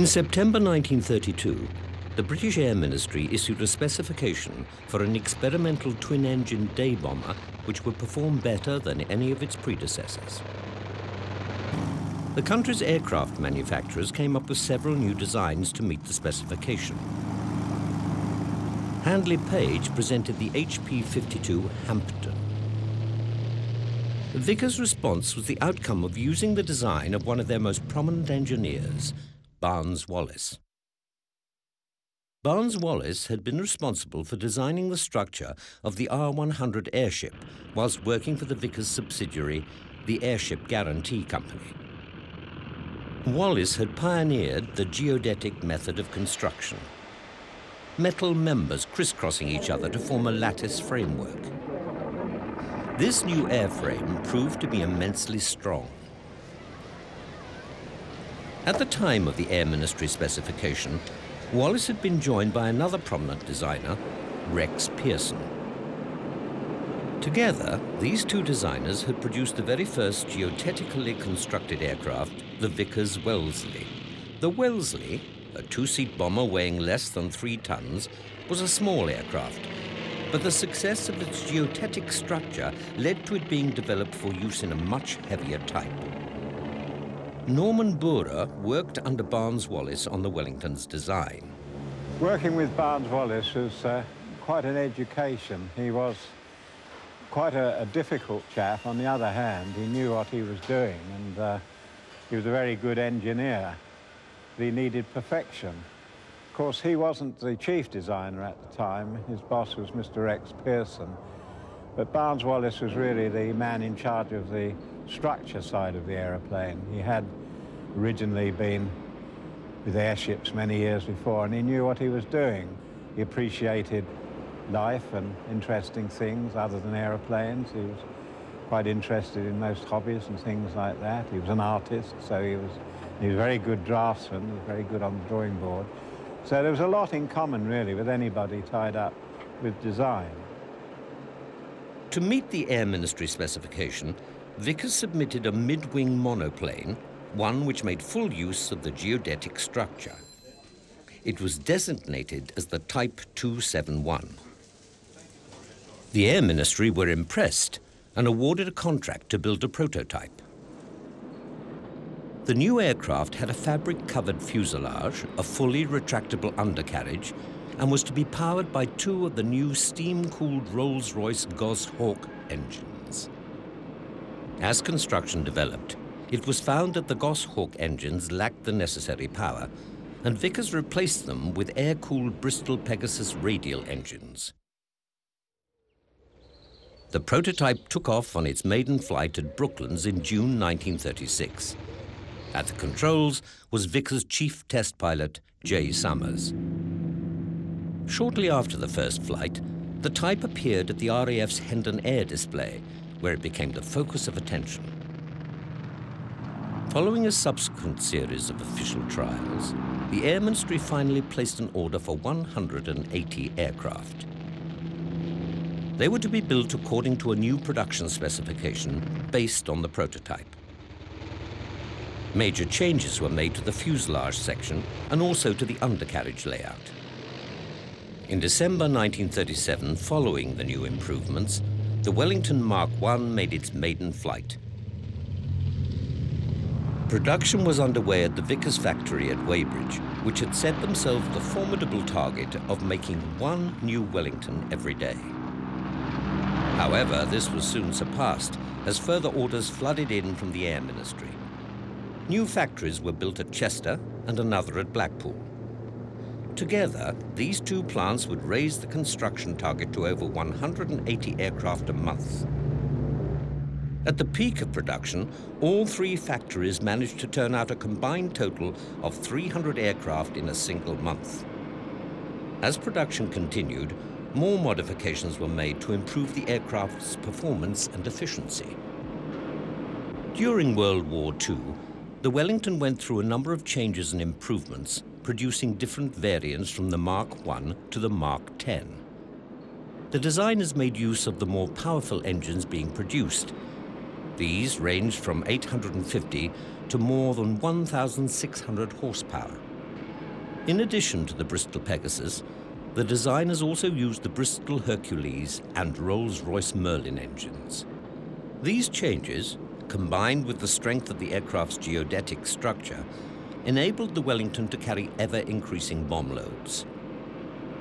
In September 1932, the British Air Ministry issued a specification for an experimental twin-engine day bomber which would perform better than any of its predecessors. The country's aircraft manufacturers came up with several new designs to meet the specification. Handley Page presented the HP-52 Hampden. Vickers' response was the outcome of using the design of one of their most prominent engineers, Barnes Wallis. Barnes Wallis had been responsible for designing the structure of the R100 airship whilst working for the Vickers subsidiary, the Airship Guarantee Company. Wallis had pioneered the geodetic method of construction. Metal members crisscrossing each other to form a lattice framework. This new airframe proved to be immensely strong. At the time of the Air Ministry specification, Wallis had been joined by another prominent designer, Rex Pearson. Together, these two designers had produced the very first geodetically constructed aircraft, the Vickers Wellesley. The Wellesley, a two-seat bomber weighing less than three tons, was a small aircraft, but the success of its geodetic structure led to it being developed for use in a much heavier type. Norman Boorer worked under Barnes Wallis on the Wellington's design. Working with Barnes Wallis was uh, quite an education. He was quite a, a, difficult chap. On the other hand, he knew what he was doing and uh, he was a very good engineer. He needed perfection. Of course, he wasn't the chief designer at the time. His boss was Mr. Rex Pearson. But Barnes Wallis was really the man in charge of the structure side of the aeroplane. He had originally been with airships many years before, and he knew what he was doing. He appreciated life and interesting things other than aeroplanes. He was quite interested in most hobbies and things like that. He was an artist, so he was, he was a very good draftsman, he was very good on the drawing board. So there was a lot in common, really, with anybody tied up with design. To meet the Air Ministry specification, Vickers submitted a mid-wing monoplane one which made full use of the geodetic structure. It was designated as the Type 271. The Air Ministry were impressed and awarded a contract to build a prototype. The new aircraft had a fabric-covered fuselage, a fully retractable undercarriage, and was to be powered by two of the new steam-cooled Rolls-Royce Goshawk engines. As construction developed, it was found that the Goshawk engines lacked the necessary power, and Vickers replaced them with air-cooled Bristol Pegasus radial engines. The prototype took off on its maiden flight at Brooklands in June 1936. At the controls was Vickers' chief test pilot, J. Summers. Shortly after the first flight, the type appeared at the RAF's Hendon Air Display, where it became the focus of attention. Following a subsequent series of official trials, the Air Ministry finally placed an order for 180 aircraft. They were to be built according to a new production specification based on the prototype. Major changes were made to the fuselage section and also to the undercarriage layout. In December 1937, following the new improvements, the Wellington Mark I made its maiden flight Production was underway at the Vickers factory at Weybridge, which had set themselves the formidable target of making one new Wellington every day. However, this was soon surpassed as further orders flooded in from the Air Ministry. New factories were built at Chester and another at Blackpool. Together, these two plants would raise the construction target to over 180 aircraft a month. At the peak of production, all three factories managed to turn out a combined total of 300 aircraft in a single month. As production continued, more modifications were made to improve the aircraft's performance and efficiency. During World War II, the Wellington went through a number of changes and improvements, producing different variants from the Mark I to the Mark X. The designers made use of the more powerful engines being produced, these ranged from 850 to more than 1,600 horsepower. In addition to the Bristol Pegasus, the designers also used the Bristol Hercules and Rolls-Royce Merlin engines. These changes, combined with the strength of the aircraft's geodetic structure, enabled the Wellington to carry ever-increasing bomb loads.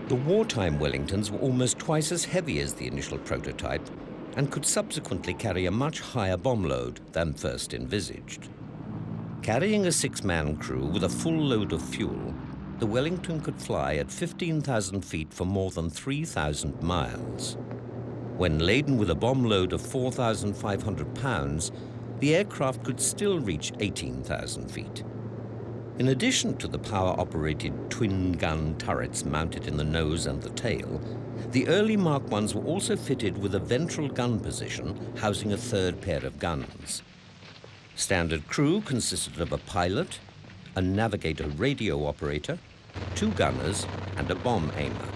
The wartime Wellingtons were almost twice as heavy as the initial prototype and could subsequently carry a much higher bomb load than first envisaged. Carrying a six-man crew with a full load of fuel, the Wellington could fly at 15,000 feet for more than 3,000 miles. When laden with a bomb load of 4,500 pounds, the aircraft could still reach 18,000 feet. In addition to the power-operated twin-gun turrets mounted in the nose and the tail, the early Mark Is were also fitted with a ventral gun position housing a third pair of guns. Standard crew consisted of a pilot, a navigator radio operator, two gunners, and a bomb aimer.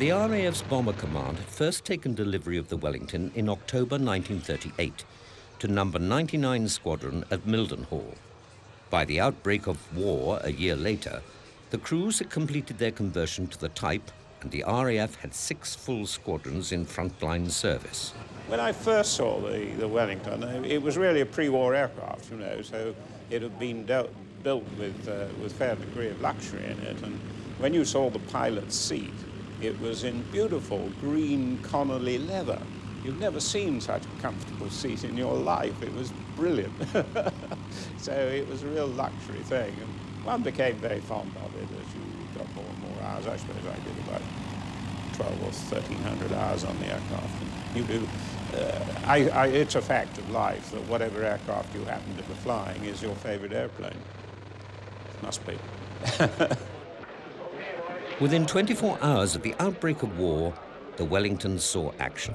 The RAF's Bomber Command had first taken delivery of the Wellington in October 1938 to number 99 Squadron at Mildenhall. By the outbreak of war a year later, the crews had completed their conversion to the type and the RAF had six full squadrons in frontline service. When I first saw the, the Wellington, it was really a pre-war aircraft, you know, so it had been dealt, built with, uh, with fair degree of luxury in it. And when you saw the pilot's seat, it was in beautiful green Connolly leather. You've never seen such a comfortable seat in your life. It was brilliant. so it was a real luxury thing. And one became very fond of it as you got more and more hours. I suppose I did about 12 or 1,300 hours on the aircraft. And you do. Uh, I, I, it's a fact of life that whatever aircraft you happen to be flying is your favorite airplane. Must be. Within 24 hours of the outbreak of war, the Wellington saw action.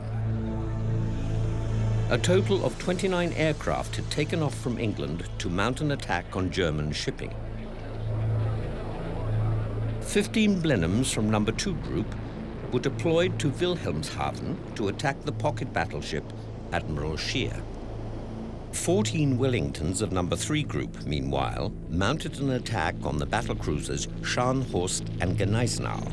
A total of 29 aircraft had taken off from England to mount an attack on German shipping. 15 Blenheims from No. 2 Group were deployed to Wilhelmshaven to attack the pocket battleship Admiral Scheer. 14 Wellingtons of No. 3 Group, meanwhile, mounted an attack on the battlecruisers Scharnhorst and Gneisenau.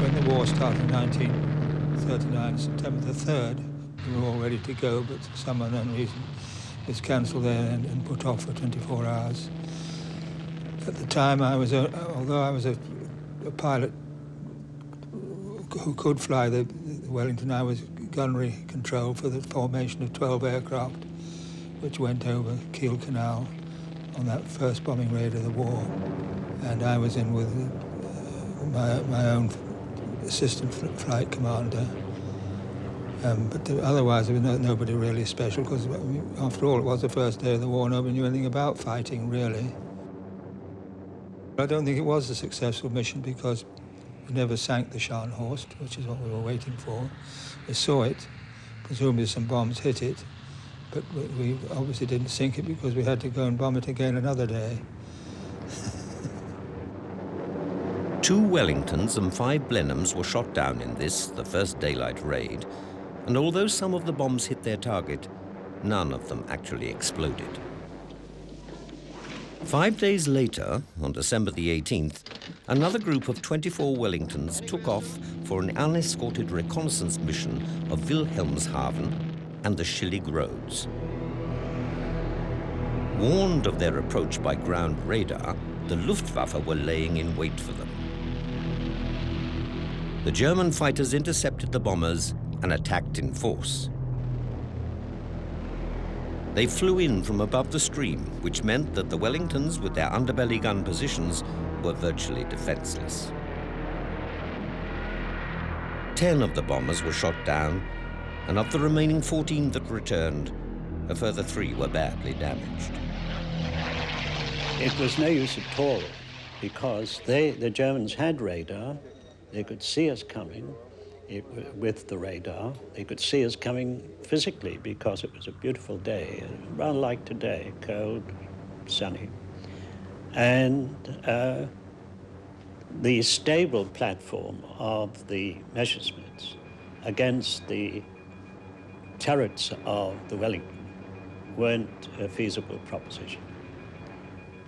When the war started in 1939, September the 3rd, we were all ready to go, but for some unknown reason it's cancelled there and, and, put off for 24 hours. At the time, I was a, although I was a, a pilot who could fly the, the, Wellington, I was gunnery control for the formation of 12 aircraft, which went over Kiel Canal on that first bombing raid of the war. And I was in with uh, my, my own assistant flight commander, um, but otherwise, there was no, nobody really special because, after all, it was the first day of the war. Nobody knew anything about fighting, really. I don't think it was a successful mission because we never sank the Scharnhorst, which is what we were waiting for. We saw it. Presumably some bombs hit it, but we obviously didn't sink it because we had to go and bomb it again another day. Two Wellingtons and five Blenheims were shot down in this, the first daylight raid, and although some of the bombs hit their target, none of them actually exploded. Five days later, on December the 18th, another group of 24 Wellingtons took off for an unescorted reconnaissance mission of Wilhelmshaven and the Schillig roads. Warned of their approach by ground radar, the Luftwaffe were laying in wait for them. The German fighters intercepted the bombers and attacked in force. They flew in from above the stream, which meant that the Wellingtons, with their underbelly gun positions, were virtually defenseless. Ten of the bombers were shot down, and of the remaining 14 that returned, a further three were badly damaged. It was no use at all, because they, the Germans had radar, they could see us coming, it, with the radar. They could see us coming physically because it was a beautiful day, rather like today, cold, sunny. And uh, the stable platform of the Messerschmitts against the turrets of the Wellington weren't a feasible proposition.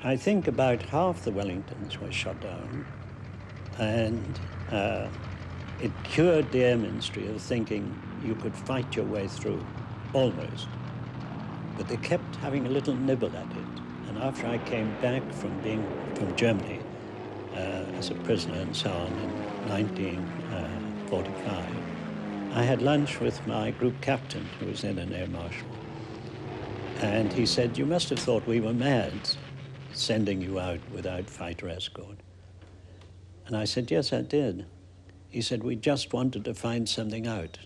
I think about half the Wellingtons were shot down, and uh, it cured the Air Ministry of thinking you could fight your way through, almost. But they kept having a little nibble at it. And after I came back from being from Germany uh, as a prisoner and so on in 1945, uh, I had lunch with my group captain, who was then an air marshal. And he said, You must have thought we were mad sending you out without fighter escort. And I said, Yes, I did. He said, We just wanted to find something out.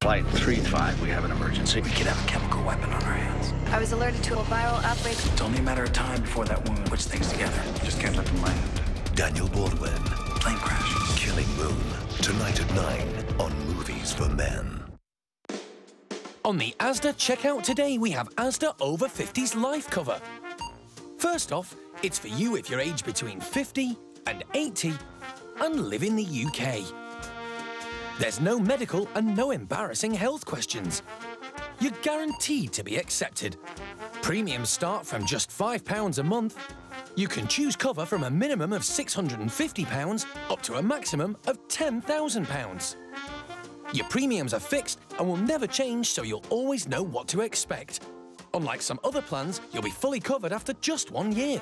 Flight 3-5, we have an emergency. We could have a chemical weapon on our hands. I was alerted to a viral outbreak. It's only a matter of time before that woman puts things together. Just can't let them land. Daniel Baldwin. Plane crash. Killing Moon. Tonight at 9 on Movies for Men. On the Asda checkout today, we have Asda Over 50s Life Cover. First off, it's for you if you're aged between 50 and 80 and live in the UK. There's no medical and no embarrassing health questions. You're guaranteed to be accepted. Premiums start from just £5 a month. You can choose cover from a minimum of £650 up to a maximum of £10,000. Your premiums are fixed and will never change so you'll always know what to expect. Unlike some other plans, you'll be fully covered after just one year.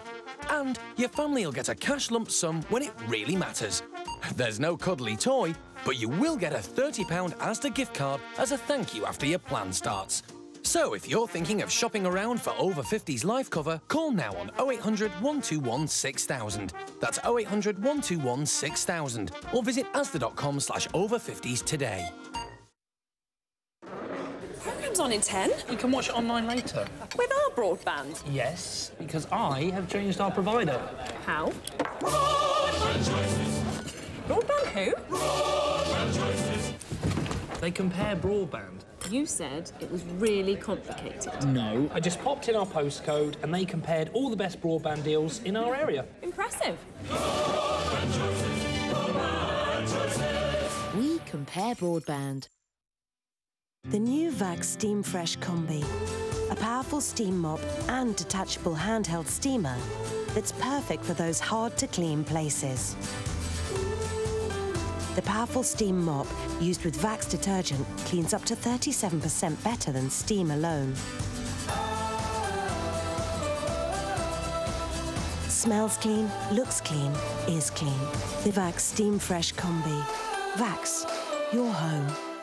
And your family will get a cash lump sum when it really matters. There's no cuddly toy, but you will get a £30 Asda gift card as a thank you after your plan starts. So if you're thinking of shopping around for over 50s life cover, call now on 0800 121 6000. That's 0800 121 6000 or visit asda.com slash over 50s today. Program's on in 10. You can watch it online later. With our broadband. Yes, because I have changed our provider. How? Broadband who? They compare broadband. You said it was really complicated. No, I just popped in our postcode and they compared all the best broadband deals in our area. Impressive. We compare broadband. The new Vax Steam Fresh Combi. A powerful steam mop and detachable handheld steamer that's perfect for those hard to clean places. The powerful steam mop used with Vax detergent cleans up to 37% better than steam alone. Smells clean, looks clean, is clean. The Vax Steam Fresh Combi. Vax, your home.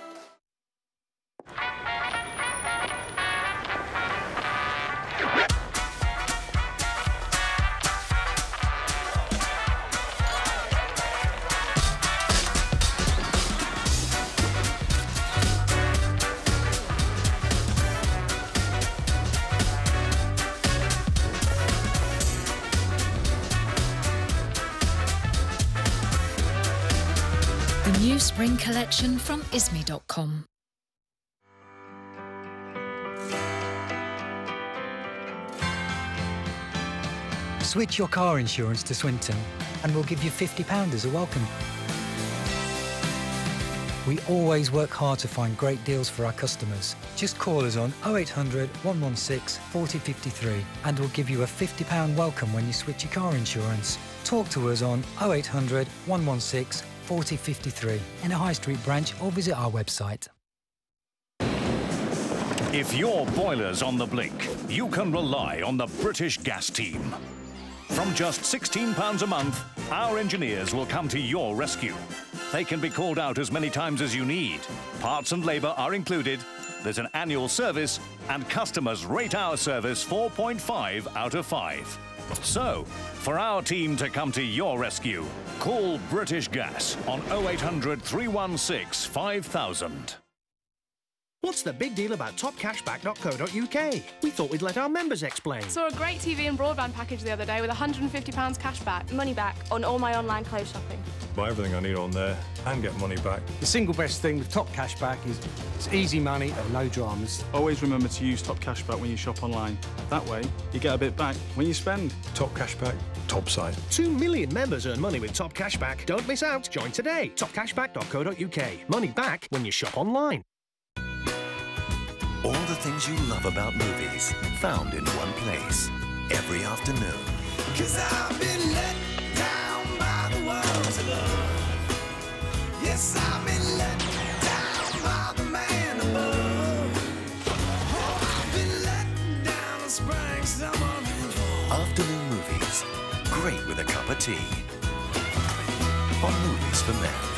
The new spring collection from isme.com. Switch your car insurance to Swinton and we'll give you £50 as a welcome. We always work hard to find great deals for our customers. Just call us on 0800 116 4053 and we'll give you a £50 welcome when you switch your car insurance. Talk to us on 0800 116 4053 in a high street branch or visit our website. If your boiler's on the blink, you can rely on the British Gas Team. From just £16 a month, our engineers will come to your rescue. They can be called out as many times as you need. Parts and labour are included. There's an annual service, and customers rate our service 4.5 out of 5. So, for our team to come to your rescue, call British Gas on 0800 316 5000. What's the big deal about topcashback.co.uk? We thought we'd let our members explain. Saw a great TV and broadband package the other day with £150 cashback. Money back on all my online clothes shopping. Buy everything I need on there and get money back. The single best thing with Top Cashback is it's easy money and no dramas. Always remember to use Top Cashback when you shop online. That way, you get a bit back when you spend. Top Cashback, top side. Two million members earn money with Top Cashback. Don't miss out. Join today. Topcashback.co.uk. Money back when you shop online. All the things you love about movies, found in one place. Every afternoon. Cause I've been let down by the world's love. Yes, I've been let down by the man above. Oh, I've been let down in spring, summer. Afternoon movies. Great with a cup of tea. On Movies for Men.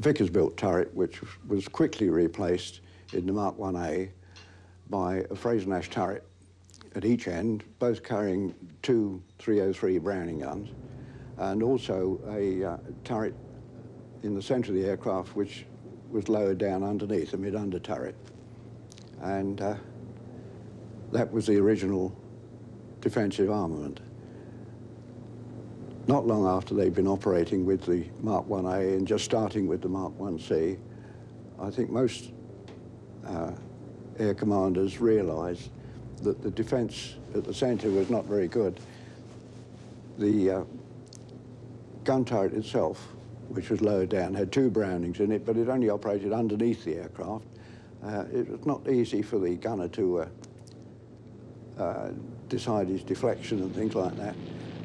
The Vickers built turret, which was quickly replaced in the Mark 1A by a Frazer-Nash turret at each end, both carrying two 303 Browning guns, and also a uh, turret in the centre of the aircraft, which was lowered down underneath, a mid-under turret. And uh, that was the original defensive armament. Not long after they'd been operating with the Mark 1A and just starting with the Mark 1C, I think most uh, air commanders realized that the defense at the center was not very good. The uh, gun turret itself, which was lower down, had two Brownings in it, but it only operated underneath the aircraft. Uh, it was not easy for the gunner to uh, uh, decide his deflection and things like that.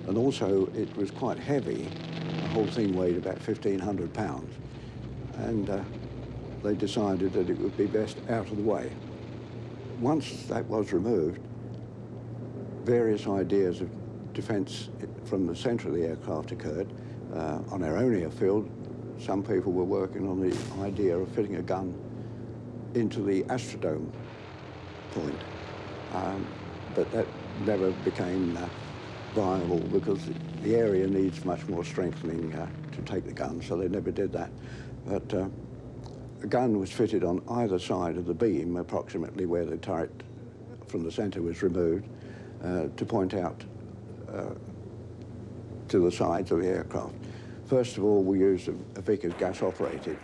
And also, it was quite heavy. The whole thing weighed about 1,500 pounds. And uh, they decided that it would be best out of the way. Once that was removed, various ideas of defence from the centre of the aircraft occurred. Uh, on our own airfield, some people were working on the idea of fitting a gun into the Astrodome point. Um, but that never became uh, viable because the area needs much more strengthening uh, to take the gun, so they never did that. But uh, a gun was fitted on either side of the beam, approximately where the turret from the centre was removed, uh, to point out uh, to the sides of the aircraft. First of all, we used a, Vickers gas-operated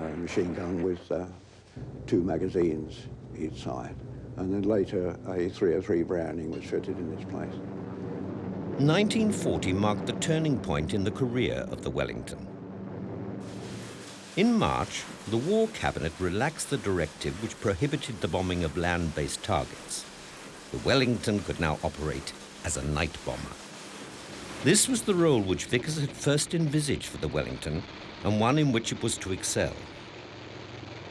uh, machine gun with uh, two magazines each side. And then later, a 303 Browning was fitted in its place. 1940 marked the turning point in the career of the Wellington. In March, the War Cabinet relaxed the directive which prohibited the bombing of land-based targets. The Wellington could now operate as a night bomber. This was the role which Vickers had first envisaged for the Wellington and one in which it was to excel.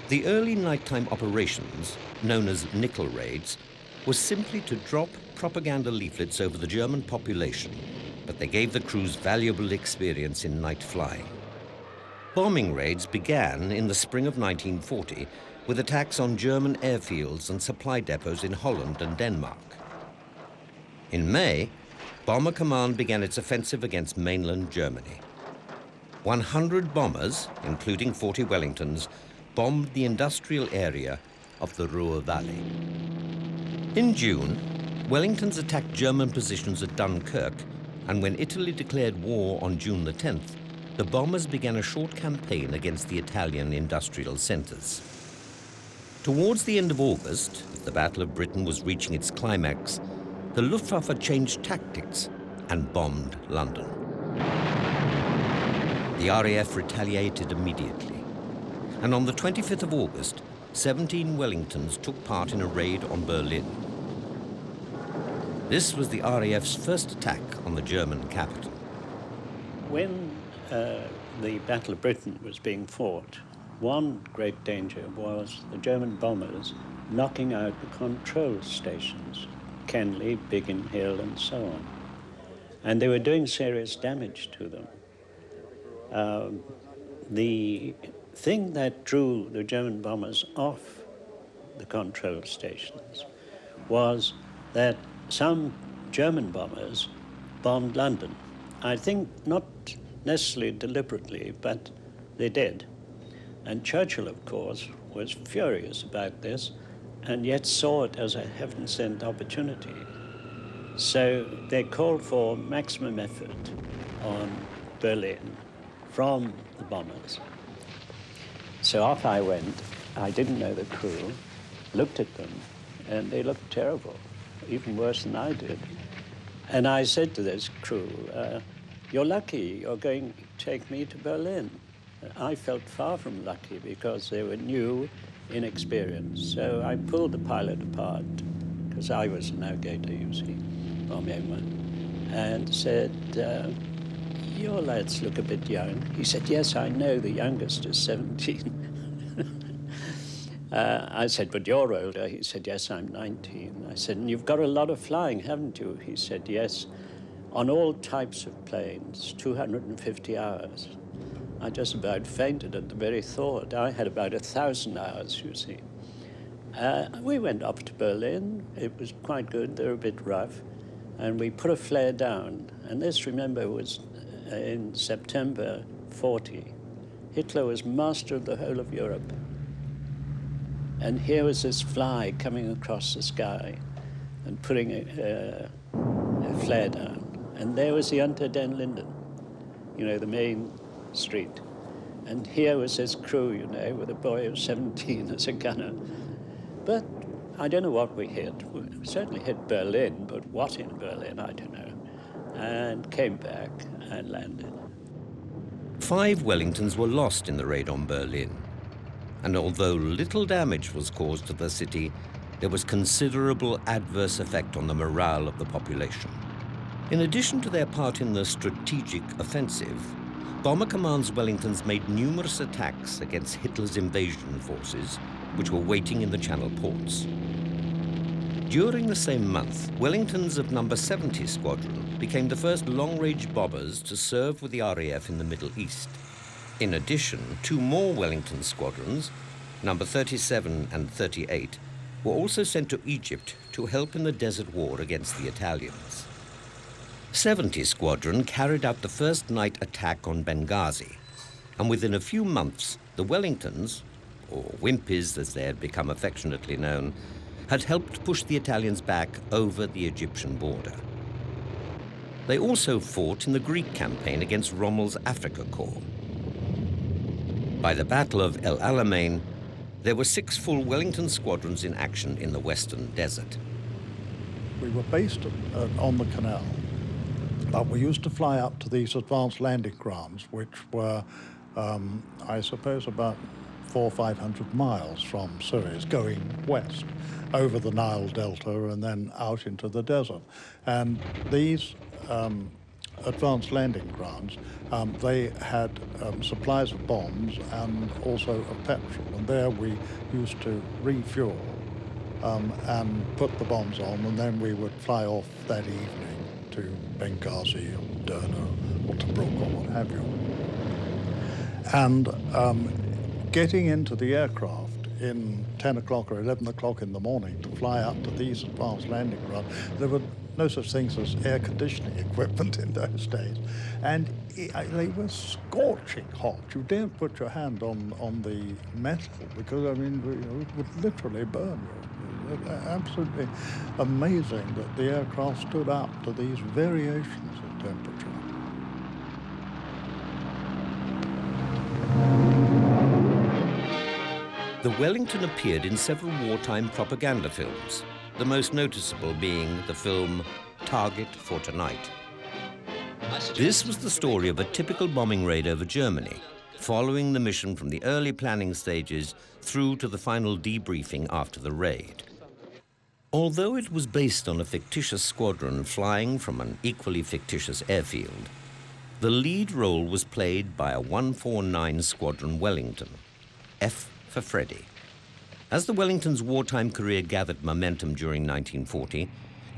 The early nighttime operations, known as nickel raids, was simply to drop propaganda leaflets over the German population, but they gave the crews valuable experience in night flying. Bombing raids began in the spring of 1940 with attacks on German airfields and supply depots in Holland and Denmark. In May, Bomber Command began its offensive against mainland Germany. 100 bombers, including 40 Wellingtons, bombed the industrial area of the Ruhr Valley. In June, Wellingtons attacked German positions at Dunkirk, and when Italy declared war on June the 10th, the bombers began a short campaign against the Italian industrial centers. Towards the end of August, the Battle of Britain was reaching its climax, the Luftwaffe changed tactics and bombed London. The RAF retaliated immediately, and on the 25th of August, 17 Wellingtons took part in a raid on Berlin. This was the RAF's first attack on the German capital. When uh, the Battle of Britain was being fought, one great danger was the German bombers knocking out the control stations, Kenley, Biggin Hill, and so on. And they were doing serious damage to them. Um, the thing that drew the German bombers off the control stations was that some German bombers bombed London. I think not necessarily deliberately, but they did. And Churchill, of course, was furious about this and yet saw it as a heaven sent opportunity. So they called for maximum effort on Berlin from the bombers. So off I went. I didn't know the crew, looked at them, and they looked terrible, even worse than I did. And I said to this crew, uh, You're lucky you're going to take me to Berlin. I felt far from lucky because they were new, inexperienced. So I pulled the pilot apart, because I was a navigator, you see, from M1, and said, uh, Your lads look a bit young. He said, Yes, I know, the youngest is 17. Uh, I said, but you're older. He said, yes, I'm 19. I said, and you've got a lot of flying, haven't you? He said, yes, on all types of planes, 250 hours. I just about fainted at the very thought. I had about a thousand hours, you see. Uh, we went up to Berlin. It was quite good. They were a bit rough. And we put a flare down. And this, remember, was in September 40. Hitler was master of the whole of Europe. And here was this fly coming across the sky and putting a, a flare down. And there was the Unter den Linden, you know, the main street. And here was his crew, you know, with a boy of 17 as a gunner. But I don't know what we hit. We certainly hit Berlin, but what in Berlin, I don't know. And came back and landed. Five Wellingtons were lost in the raid on Berlin. And although little damage was caused to the city, there was considerable adverse effect on the morale of the population. In addition to their part in the strategic offensive, Bomber Command's Wellingtons made numerous attacks against Hitler's invasion forces, which were waiting in the Channel ports. During the same month, Wellingtons of No. 70 Squadron became the first long-range bombers to serve with the RAF in the Middle East. In addition, two more Wellington squadrons, No. 37 and 38, were also sent to Egypt to help in the Desert War against the Italians. 70 Squadron carried out the first night attack on Benghazi, and within a few months, the Wellingtons, or Wimpies as they had become affectionately known, had helped push the Italians back over the Egyptian border. They also fought in the Greek campaign against Rommel's Africa Corps. By the Battle of El Alamein, there were six full Wellington squadrons in action in the western desert. We were based uh, on the canal, but we used to fly up to these advanced landing grounds, which were, um, I suppose, about four five hundred miles from Suez, going west over the Nile Delta and then out into the desert. And these um, advanced landing grounds, um, they had um, supplies of bombs and also of petrol. And there we used to refuel um, and put the bombs on, and then we would fly off that evening to Benghazi or Derna or Tobruk or what have you. And um, getting into the aircraft in 10 o'clock or 11 o'clock in the morning to fly up to these advanced landing grounds, there were no such things as air conditioning equipment in those days. And they were scorching hot. You daren't put your hand on, on the metal because, I mean, it would literally burn you. Absolutely amazing that the aircraft stood up to these variations in temperature. The Wellington appeared in several wartime propaganda films, the most noticeable being the film Target for Tonight. This was the story of a typical bombing raid over Germany, following the mission from the early planning stages through to the final debriefing after the raid. Although it was based on a fictitious squadron flying from an equally fictitious airfield, the lead role was played by a 149 Squadron Wellington, F for Freddy. As the Wellington's wartime career gathered momentum during 1940,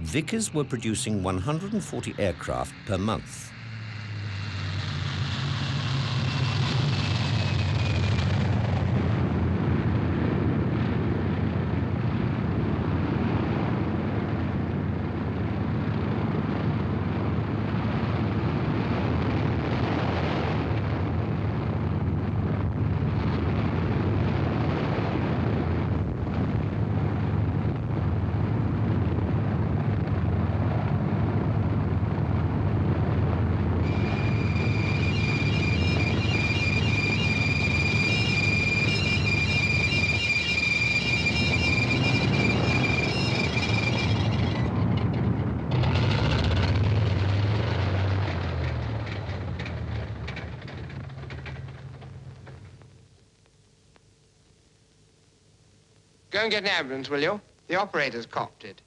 Vickers were producing 140 aircraft per month. Go and get an ambulance, will you? The operator's copped it.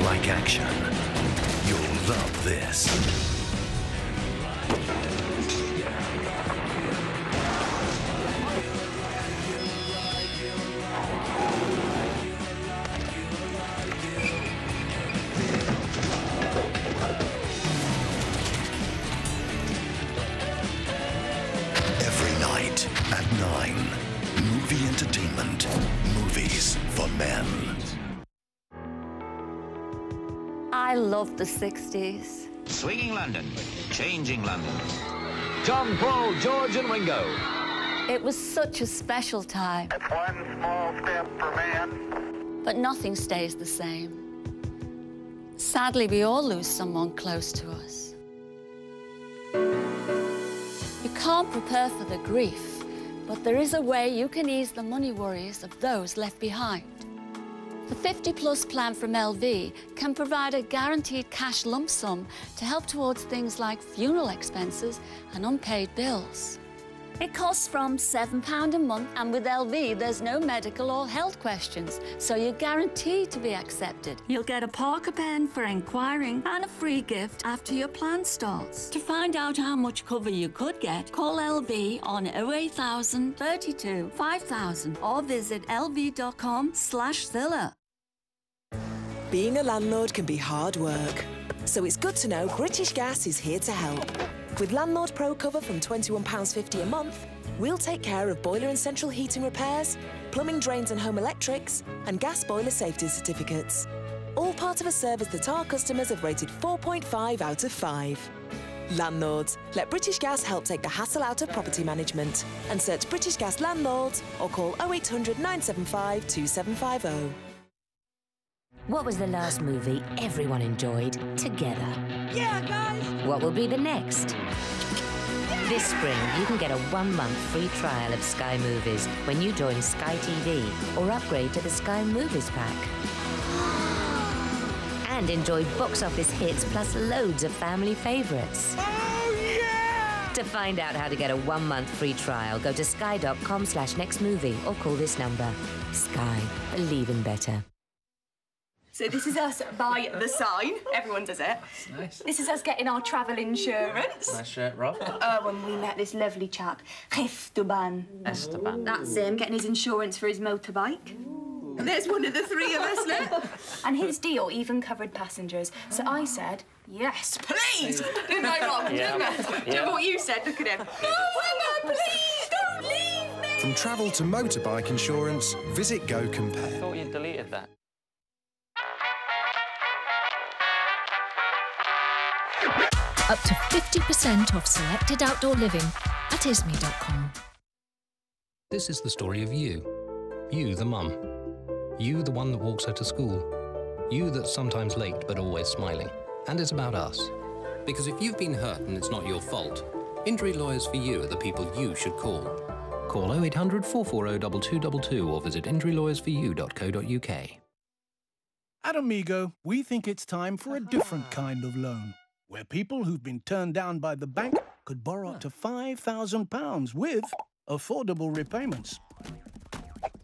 Like action. You'll love this. Love the 60s. Swinging London, changing London. John, Paul, George, and Ringo. It was such a special time. one small step for man. But nothing stays the same. Sadly, we all lose someone close to us. You can't prepare for the grief, but there is a way you can ease the money worries of those left behind. The 50 Plus plan from LV can provide a guaranteed cash lump sum to help towards things like funeral expenses and unpaid bills. It costs from £7 a month, and with LV, there's no medical or health questions, so you're guaranteed to be accepted. You'll get a Parker pen for inquiring and a free gift after your plan starts. To find out how much cover you could get, call LV on 08000 32 5000 or visit lv.com slash Zilla. Being a landlord can be hard work, so it's good to know British Gas is here to help. With Landlord Pro cover from £21.50 a month, we'll take care of boiler and central heating repairs, plumbing drains and home electrics, and gas boiler safety certificates. All part of a service that our customers have rated 4.5 out of 5. Landlords, let British Gas help take the hassle out of property management and search British Gas Landlords or call 0800 975 2750. What was the last movie everyone enjoyed together? Yeah, guys! What will be the next? This spring, you can get a one month free trial of Sky Movies when you join Sky TV or upgrade to the Sky Movies pack. And enjoy box office hits plus loads of family favourites. Oh, yeah! To find out how to get a one month free trial, go to sky.com slash next movie or call this number. Sky, believe in better. So this is us by the sign. Everyone does it. nice. This is us getting our travel insurance. Nice shirt, Rob. Uh, when we met this lovely chap, Esteban. Esteban. That's him, getting his insurance for his motorbike. And there's one of the three of us, look. and his deal even covered passengers. So I said, yes, please. Didn't I, Rob? Yeah. Didn't I? Do you Yeah. remember what you said? Look at him. Oh, hang on, please, don't leave me. From travel to motorbike insurance, visit Go I Compare. thought you deleted that. Up to 50% off selected outdoor living at isme.com. This is the story of you. You, the mum. You, the one that walks her to school. You that's sometimes late but always smiling. And it's about us. Because if you've been hurt and it's not your fault, injury lawyers for you are the people you should call. Call 0800 440 2222 or visit injurylawyersforyou.co.uk. At Amigo, we think it's time for a different kind of loan, where people who've been turned down by the bank could borrow up to £5,000 with affordable repayments.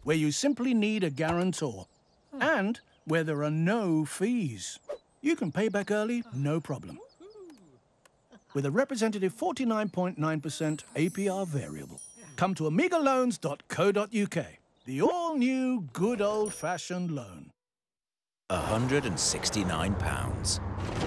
Where you simply need a guarantor, and where there are no fees. You can pay back early, no problem. With a representative 49.9% APR variable. Come to amigoloans.co.uk, the all new good old fashioned loan. £169.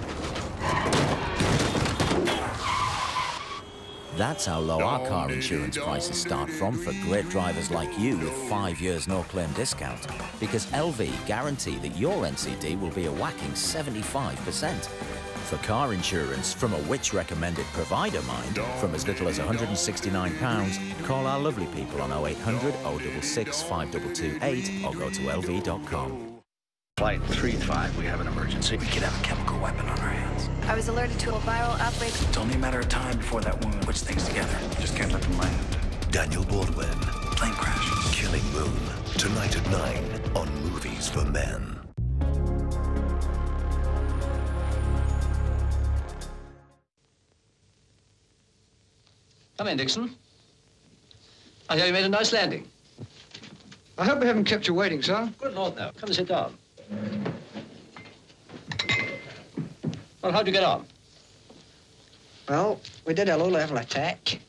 That's how low our car insurance prices start from for great drivers like you with five years no claim discount. Because LV guarantee that your NCD will be a whacking 75%. For car insurance from a which recommended provider mind, from as little as £169, call our lovely people on 0800 066 5228 or go to lv.com. Flight 3-5, we have an emergency. We could have a chemical weapon on our hands. I was alerted to a viral outbreak. It's only a matter of time before that woman puts things together. Just can't let them land. Daniel Baldwin. Plane crash. Killing Moon. Tonight at 9 on Movies for Men. Come in, Dixon. I hear you made a nice landing. I hope we haven't kept you waiting, sir. Good Lord, no. Come and sit down. Well, how'd you get on? Well, we did a low-level attack.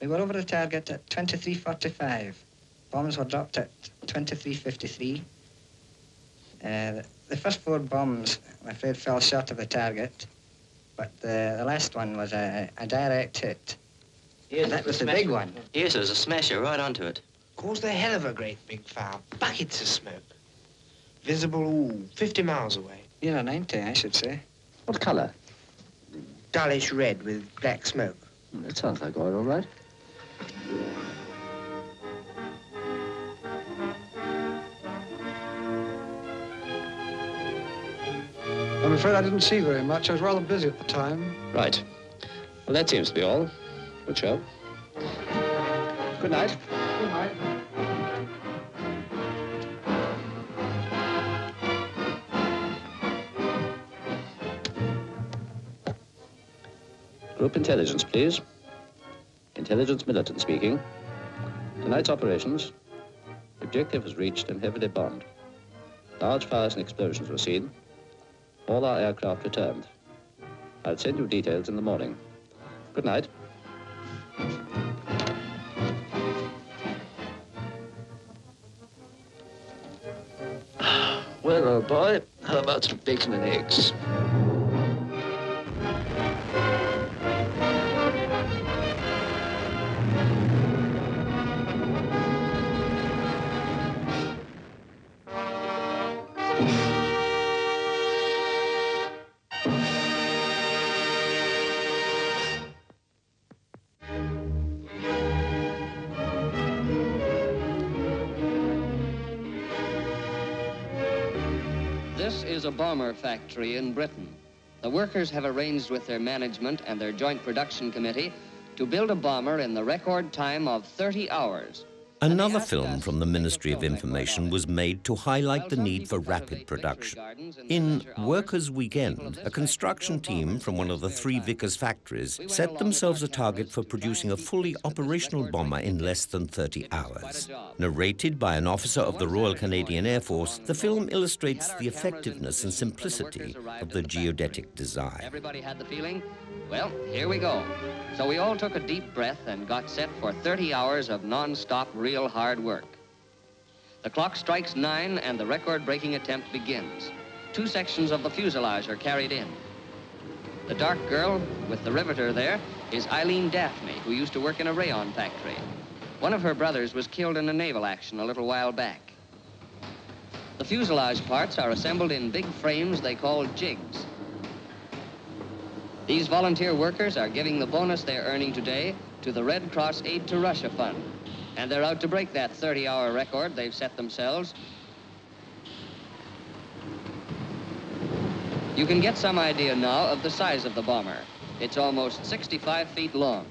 We were over the target at 2345. Bombs were dropped at 2353. Uh, the, the first four bombs, I'm afraid, fell short of the target. But the, the last one was a, a direct hit. and that was the big one. Yes, there's a smasher right onto it. Caused a hell of a great big fire. Buckets of smoke. Visible, ooh, 50 miles away. Near 90, I should say. What colour? Dullish red with black smoke. Hmm, that sounds like oil, all right. I'm afraid I didn't see very much. I was rather busy at the time. Right. Well, that seems to be all. Good show. Good night. Good night. Group intelligence, please. Intelligence militant speaking. Tonight's operations. Objective was reached and heavily bombed. Large fires and explosions were seen. All our aircraft returned. I'll send you details in the morning. Good night. Well, old boy, how about some bacon and eggs? Bomber factory in Britain. The workers have arranged with their management and their joint production committee to build a bomber in the record time of 30 hours. Another film from the Ministry of Information was made to highlight the need for rapid production. In Workers' Weekend, a construction team from one of the three Vickers factories set themselves a target for producing a fully operational bomber in less than 30 hours. Narrated by an officer of the Royal Canadian Air Force, the film illustrates the effectiveness and simplicity of the geodetic design. Everybody had the feeling? Well, here we go. So we all took a deep breath and got set for 30 hours of non-stop real hard work. The clock strikes nine and the record-breaking attempt begins. Two sections of the fuselage are carried in. The dark girl with the riveter there is Eileen Daphne, who used to work in a rayon factory. One of her brothers was killed in a naval action a little while back. The fuselage parts are assembled in big frames they call jigs. These volunteer workers are giving the bonus they're earning today to the Red Cross Aid to Russia Fund. And they're out to break that 30-hour record they've set themselves. You can get some idea now of the size of the bomber. It's almost 65 feet long.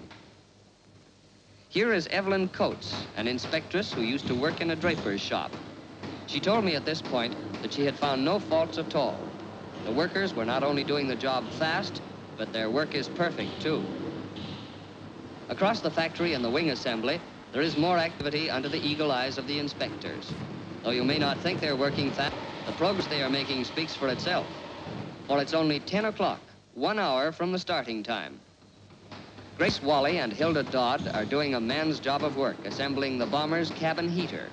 Here is Evelyn Coates, an inspectress who used to work in a draper's shop. She told me at this point that she had found no faults at all. The workers were not only doing the job fast, but their work is perfect, too. Across the factory and the wing assembly, there is more activity under the eagle eyes of the inspectors. Though you may not think they're working fast, the progress they are making speaks for itself. For it's only 10 o'clock, one hour from the starting time. Grace Wally and Hilda Dodd are doing a man's job of work, assembling the bomber's cabin heater.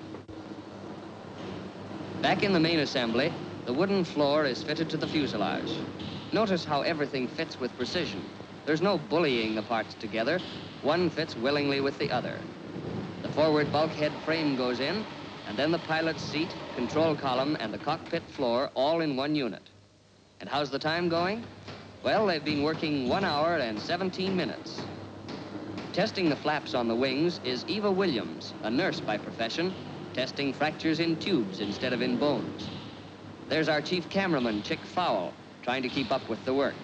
Back in the main assembly, the wooden floor is fitted to the fuselage. Notice how everything fits with precision. There's no bullying the parts together. One fits willingly with the other. The forward bulkhead frame goes in, and then the pilot's seat, control column, and the cockpit floor all in one unit. And how's the time going? Well, they've been working one hour and 17 minutes. Testing the flaps on the wings is Eva Williams, a nurse by profession, testing fractures in tubes instead of in bones. There's our chief cameraman, Chick Fowle, trying to keep up with the work.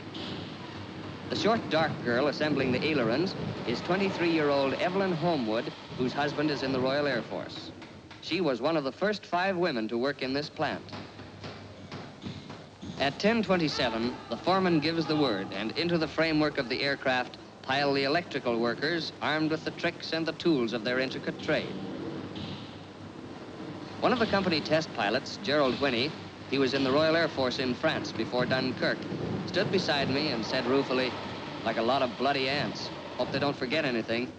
The short, dark girl assembling the ailerons is 23-year-old Evelyn Homewood, whose husband is in the Royal Air Force. She was one of the first five women to work in this plant. At 1027, the foreman gives the word, and into the framework of the aircraft, pile the electrical workers armed with the tricks and the tools of their intricate trade. One of the company test pilots, Gerald Winnie, he was in the Royal Air Force in France before Dunkirk, stood beside me and said ruefully, like a lot of bloody ants, hope they don't forget anything.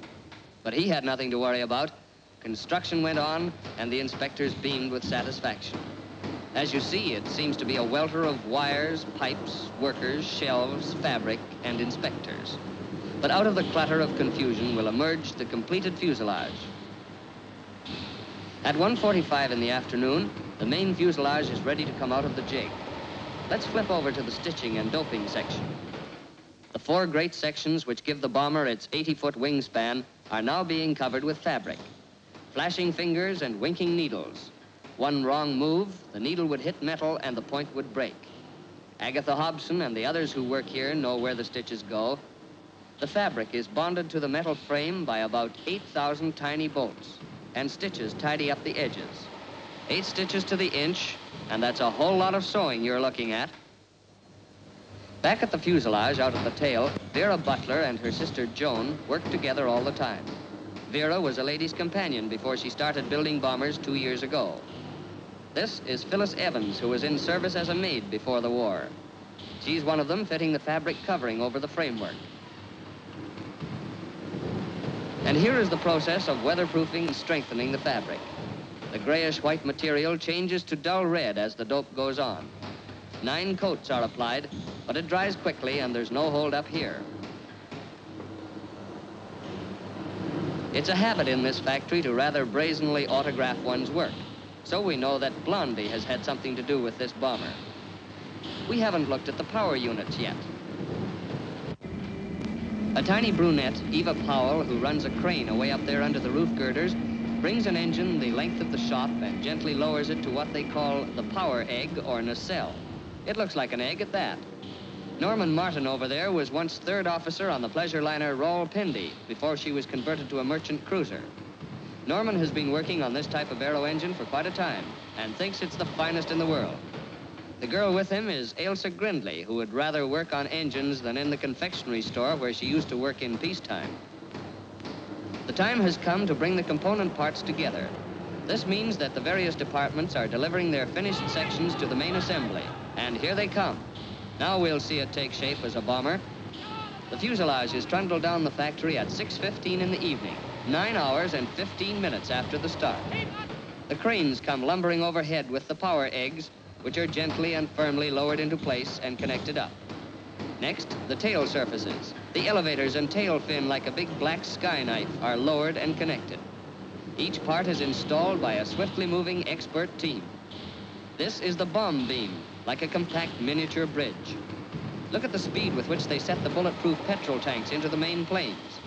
But he had nothing to worry about. Construction went on, and the inspectors beamed with satisfaction. As you see, it seems to be a welter of wires, pipes, workers, shelves, fabric, and inspectors. But out of the clutter of confusion will emerge the completed fuselage. At 1.45 in the afternoon, the main fuselage is ready to come out of the jig. Let's flip over to the stitching and doping section. The four great sections which give the bomber its 80-foot wingspan are now being covered with fabric. Flashing fingers and winking needles. One wrong move, the needle would hit metal and the point would break. Agatha Hobson and the others who work here know where the stitches go. The fabric is bonded to the metal frame by about 8,000 tiny bolts, and stitches tidy up the edges. Eight stitches to the inch, and that's a whole lot of sewing you're looking at. Back at the fuselage, out at the tail, Vera Butler and her sister Joan worked together all the time. Vera was a lady's companion before she started building bombers two years ago. This is Phyllis Evans, who was in service as a maid before the war. She's one of them fitting the fabric covering over the framework. And here is the process of weatherproofing and strengthening the fabric. The grayish-white material changes to dull red as the dope goes on. Nine coats are applied, but it dries quickly and there's no hold up here. It's a habit in this factory to rather brazenly autograph one's work. So we know that Blondie has had something to do with this bomber. We haven't looked at the power units yet. A tiny brunette, Eva Powell, who runs a crane away up there under the roof girders, brings an engine the length of the shop and gently lowers it to what they call the power egg or nacelle. It looks like an egg at that. Norman Martin over there was once third officer on the pleasure liner Rawalpindi before she was converted to a merchant cruiser. Norman has been working on this type of aero engine for quite a time and thinks it's the finest in the world. The girl with him is Ailsa Grindley, who would rather work on engines than in the confectionery store where she used to work in peacetime. The time has come to bring the component parts together. This means that the various departments are delivering their finished sections to the main assembly. And here they come. Now we'll see it take shape as a bomber. The fuselage is trundled down the factory at 6.15 in the evening, nine hours and 15 minutes after the start. The cranes come lumbering overhead with the power eggs, which are gently and firmly lowered into place and connected up. Next, the tail surfaces. The elevators and tail fin, like a big black sky knife, are lowered and connected. Each part is installed by a swiftly moving expert team. This is the bomb beam, like a compact miniature bridge. Look at the speed with which they set the bulletproof petrol tanks into the main planes.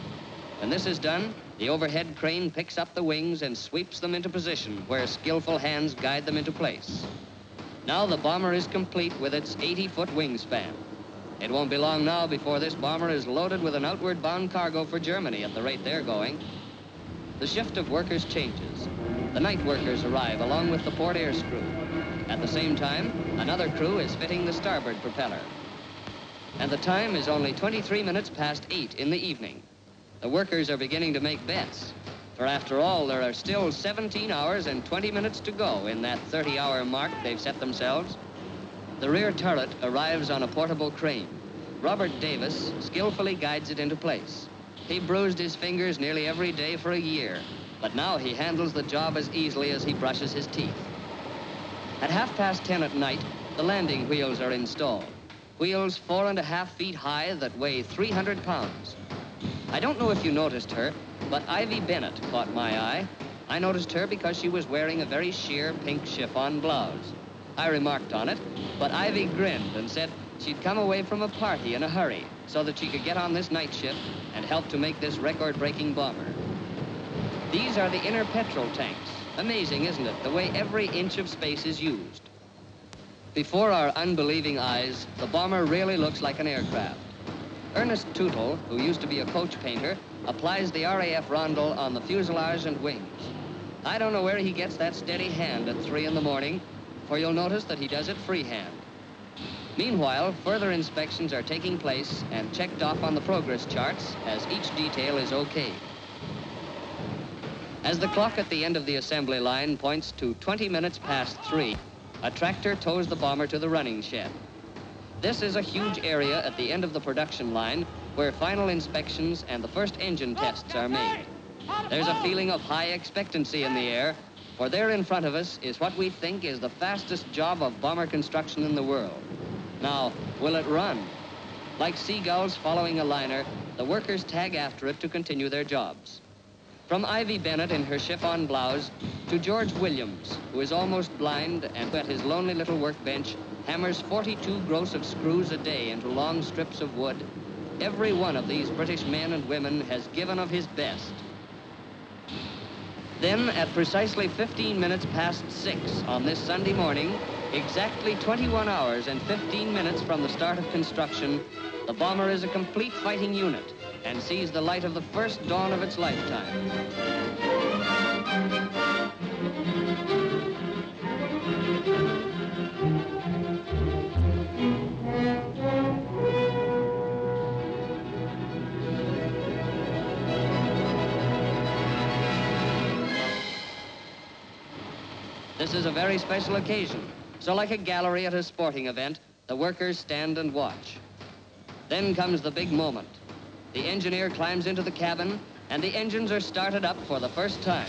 When this is done, the overhead crane picks up the wings and sweeps them into position where skillful hands guide them into place. Now the bomber is complete with its 80-foot wingspan. It won't be long now before this bomber is loaded with an outward bound cargo for Germany at the rate they're going. The shift of workers changes. The night workers arrive along with the port air screw. At the same time, another crew is fitting the starboard propeller. And the time is only 23 minutes past 8 in the evening. The workers are beginning to make bets. For after all, there are still 17 hours and 20 minutes to go in that 30-hour mark they've set themselves. The rear turret arrives on a portable crane. Robert Davis skillfully guides it into place. He bruised his fingers nearly every day for a year, but now he handles the job as easily as he brushes his teeth. At half past 10 at night, the landing wheels are installed. Wheels four and a half feet high that weigh 300 pounds. I don't know if you noticed her, but Ivy Bennett caught my eye. I noticed her because she was wearing a very sheer pink chiffon blouse. I remarked on it, but Ivy grinned and said she'd come away from a party in a hurry so that she could get on this night shift and help to make this record-breaking bomber. These are the inner petrol tanks. Amazing, isn't it, the way every inch of space is used. Before our unbelieving eyes, the bomber really looks like an aircraft. Ernest Tootle, who used to be a coach painter, applies the RAF roundel on the fuselage and wings. I don't know where he gets that steady hand at 3 in the morning, for you'll notice that he does it freehand. Meanwhile, further inspections are taking place and checked off on the progress charts as each detail is okay. As the clock at the end of the assembly line points to 20 minutes past three, a tractor tows the bomber to the running shed. This is a huge area at the end of the production line where final inspections and the first engine tests are made. There's a feeling of high expectancy in the air, for there in front of us is what we think is the fastest job of bomber construction in the world. Now, will it run? Like seagulls following a liner, the workers tag after it to continue their jobs. From Ivy Bennett in her chiffon blouse to George Williams, who is almost blind and at his lonely little workbench hammers 42 gross of screws a day into long strips of wood, every one of these British men and women has given of his best. Then, at precisely 15 minutes past 6 on this Sunday morning, exactly 21 hours and 15 minutes from the start of construction, the bomber is a complete fighting unit and sees the light of the first dawn of its lifetime. This is a very special occasion. So like a gallery at a sporting event, the workers stand and watch. Then comes the big moment. The engineer climbs into the cabin, and the engines are started up for the first time.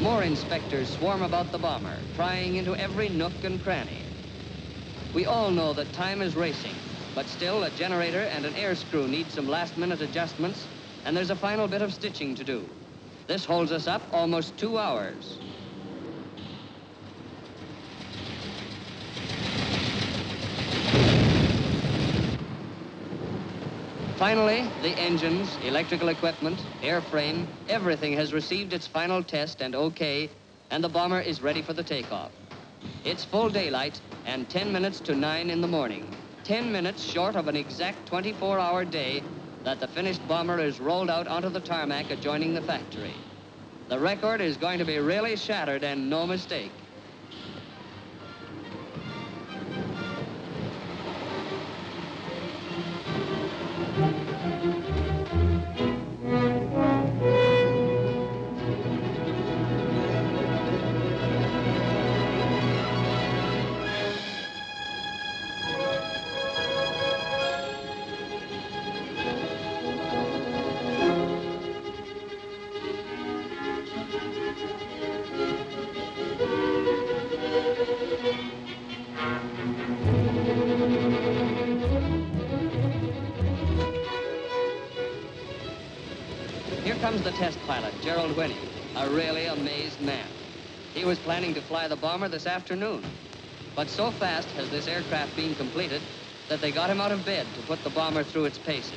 More inspectors swarm about the bomber, prying into every nook and cranny. We all know that time is racing, but still a generator and an air screw need some last-minute adjustments, and there's a final bit of stitching to do. This holds us up almost two hours. Finally, the engines, electrical equipment, airframe, everything has received its final test and okay, and the bomber is ready for the takeoff. It's full daylight and 10 minutes to 9 in the morning. 10 minutes short of an exact 24-hour day that the finished bomber is rolled out onto the tarmac adjoining the factory. The record is going to be really shattered and no mistake. Test pilot, Gerald Winnie, a really amazed man. He was planning to fly the bomber this afternoon. But so fast has this aircraft been completed that they got him out of bed to put the bomber through its paces.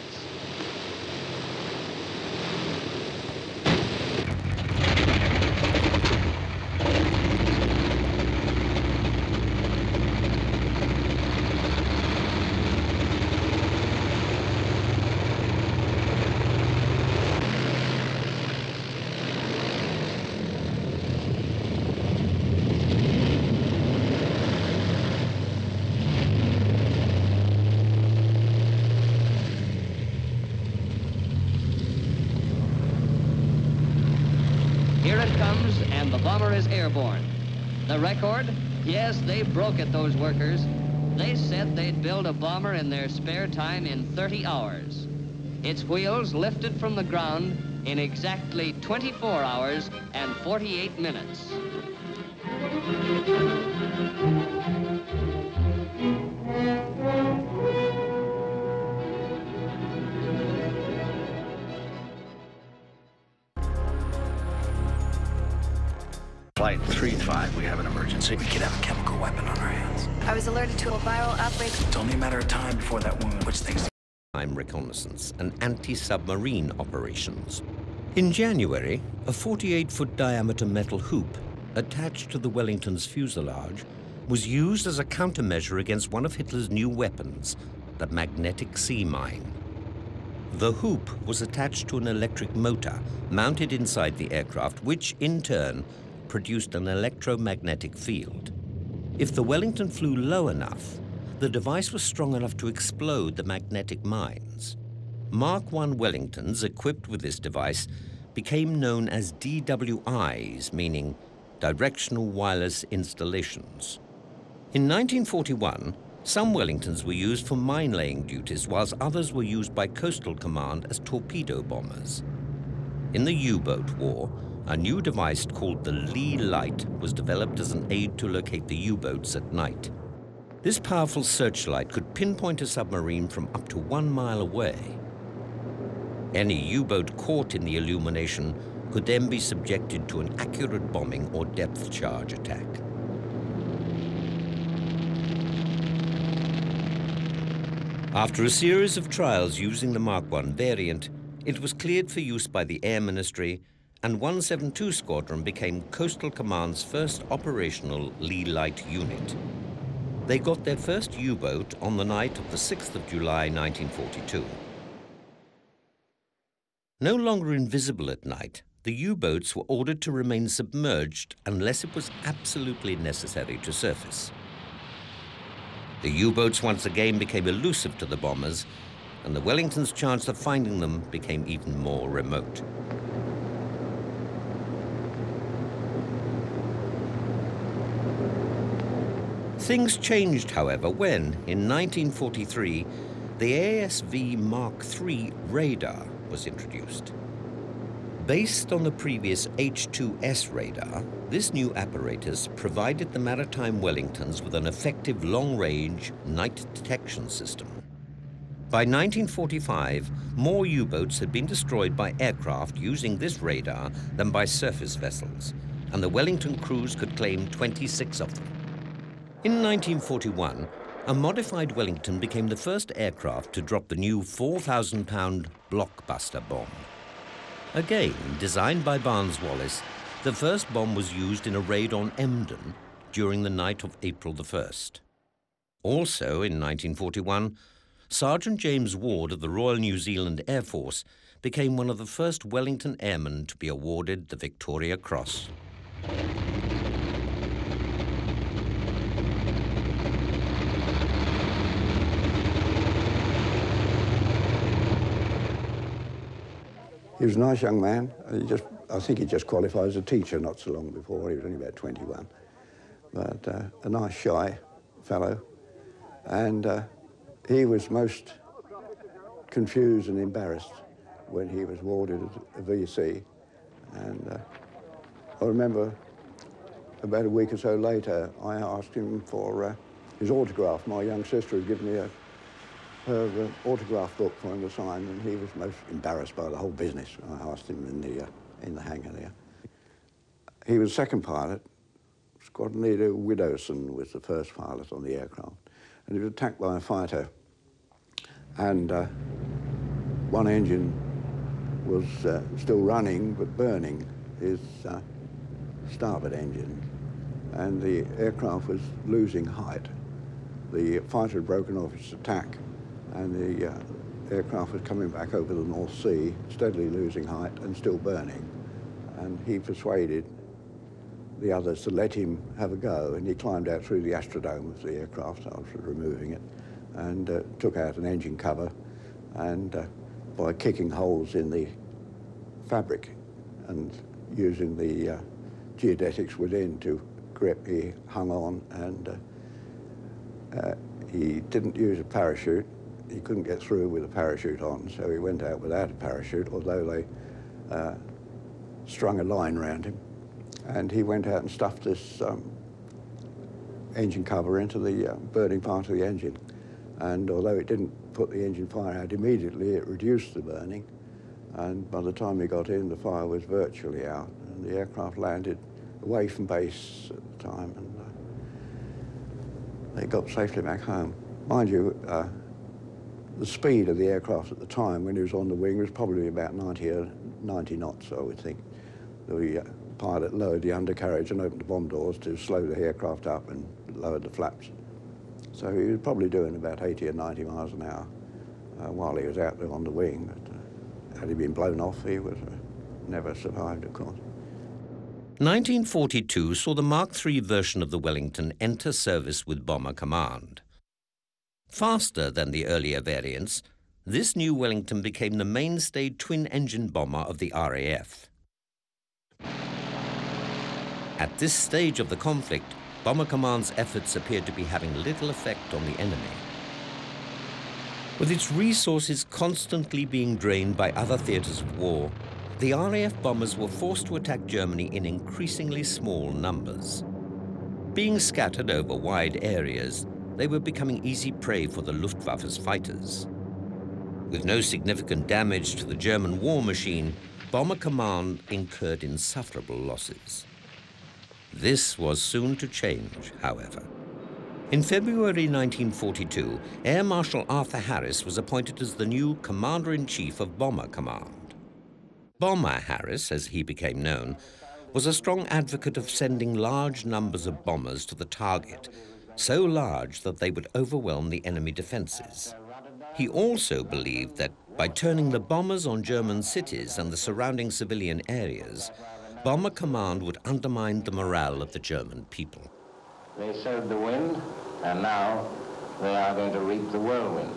Here it comes, and the bomber is airborne. The record? Yes, they broke at those workers. They said they'd build a bomber in their spare time in 30 hours. Its wheels lifted from the ground in exactly 24 hours and 48 minutes. Flight 3-5, we have an emergency. We could have a I was alerted to a viral outbreak. It's only a matter of time before that woman puts things Time reconnaissance and anti-submarine operations. In January, a 48-foot diameter metal hoop attached to the Wellington's fuselage was used as a countermeasure against one of Hitler's new weapons, the magnetic sea mine. The hoop was attached to an electric motor mounted inside the aircraft, which in turn produced an electromagnetic field. If the Wellington flew low enough, the device was strong enough to explode the magnetic mines. Mark I Wellingtons equipped with this device became known as DWIs, meaning Directional Wireless Installations. In 1941, some Wellingtons were used for mine-laying duties, whilst others were used by Coastal Command as torpedo bombers. In the U-boat war, a new device called the Leigh Light was developed as an aid to locate the U-boats at night. This powerful searchlight could pinpoint a submarine from up to one mile away. Any U-boat caught in the illumination could then be subjected to an accurate bombing or depth charge attack. After a series of trials using the Mark I variant, it was cleared for use by the Air Ministry and 172 Squadron became Coastal Command's first operational Leigh Light unit. They got their first U-boat on the night of the 6th of July 1942. No longer invisible at night, the U-boats were ordered to remain submerged unless it was absolutely necessary to surface. The U-boats once again became elusive to the bombers, and the Wellington's chance of finding them became even more remote. Things changed, however, when, in 1943, the ASV Mark III radar was introduced. Based on the previous H-2S radar, this new apparatus provided the maritime Wellingtons with an effective long-range night detection system. By 1945, more U-boats had been destroyed by aircraft using this radar than by surface vessels, and the Wellington crews could claim 26 of them. In 1941, a modified Wellington became the first aircraft to drop the new 4,000-pound blockbuster bomb. Again, designed by Barnes Wallis, the first bomb was used in a raid on Emden during the night of April the 1st. Also in 1941, Sergeant James Ward of the Royal New Zealand Air Force became one of the first Wellington airmen to be awarded the Victoria Cross. He was a nice young man. He just, I think he just qualified as a teacher not so long before. He was only about 21. But uh, a nice, shy fellow. And uh, he was most confused and embarrassed when he was warded a VC. And uh, I remember about a week or so later, I asked him for uh, his autograph. My young sister had given me a her uh, autograph book for him to sign, and he was most embarrassed by the whole business. I asked him in the, uh, in the hangar there. He was second pilot. Squadron leader Widdowson was the first pilot on the aircraft. And he was attacked by a fighter. And uh, one engine was uh, still running, but burning, his uh, starboard engine. And the aircraft was losing height. The fighter had broken off its attack and the uh, aircraft was coming back over the North Sea, steadily losing height and still burning. And he persuaded the others to let him have a go, and he climbed out through the astrodome of the aircraft after removing it, and uh, took out an engine cover, and uh, by kicking holes in the fabric and using the uh, geodetics within to grip, he hung on, and uh, uh, he didn't use a parachute, he couldn't get through with a parachute on, so he went out without a parachute, although they uh, strung a line around him. And he went out and stuffed this um, engine cover into the uh, burning part of the engine. And although it didn't put the engine fire out immediately, it reduced the burning. And by the time he got in, the fire was virtually out. And the aircraft landed away from base at the time, and uh, they got safely back home. Mind you, uh, the speed of the aircraft at the time when he was on the wing was probably about 90, or 90 knots, I would think. The uh, pilot lowered the undercarriage and opened the bomb doors to slow the aircraft up and lowered the flaps. So he was probably doing about 80 or 90 miles an hour uh, while he was out there on the wing. But, uh, had he been blown off, he would uh, never survived, of course. 1942 saw the Mark III version of the Wellington enter service with Bomber Command. Faster than the earlier variants, this new Wellington became the mainstay twin-engine bomber of the RAF. At this stage of the conflict, Bomber Command's efforts appeared to be having little effect on the enemy. With its resources constantly being drained by other theatres of war, the RAF bombers were forced to attack Germany in increasingly small numbers. Being scattered over wide areas, they were becoming easy prey for the Luftwaffe's fighters. With no significant damage to the German war machine, Bomber Command incurred insufferable losses. This was soon to change, however. In February 1942, Air Marshal Arthur Harris was appointed as the new Commander-in-Chief of Bomber Command. Bomber Harris, as he became known, was a strong advocate of sending large numbers of bombers to the target, so large that they would overwhelm the enemy defenses. He also believed that by turning the bombers on German cities and the surrounding civilian areas, Bomber Command would undermine the morale of the German people. They sowed the wind, and now they are going to reap the whirlwind.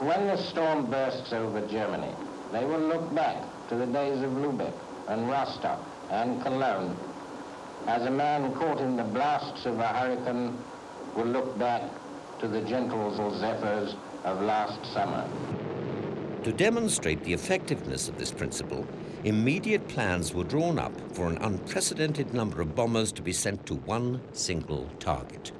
When the storm bursts over Germany, they will look back to the days of Lubeck and Rostock and Cologne, as a man caught in the blasts of a hurricane will look back to the gentle zephyrs of last summer. To demonstrate the effectiveness of this principle, immediate plans were drawn up for an unprecedented number of bombers to be sent to one single target.